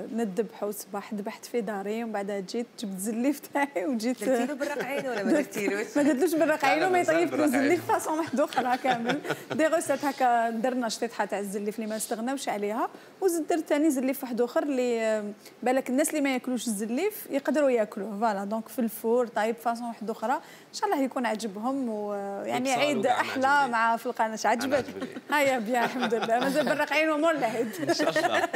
ندبحوا صباح ذبحت في داري ومن بعد جيت جبت الزليف تاعي وجيت درتي له برق عينه ولا ما درتيلوش؟ ما درتلوش براق عينه مي مازال له الزليف فاسون فاصون أخرى كامل دي غوسات هكا درنا شطيحه تاع الزليف اللي ما استغناوش عليها وزدت درت ثاني زليف واحد آخر اللي بالك الناس اللي ما ياكلوش الزليف يقدروا ياكلوه. فوالا دونك في الفور طايب فاصون واحد أخرى إن شاء الله يكون عجبهم ويعني عيد أحلى مع في القناه عجبك؟ هيا بيان الحمد لله. مازال براق عينه مور العيد إن شاء الله.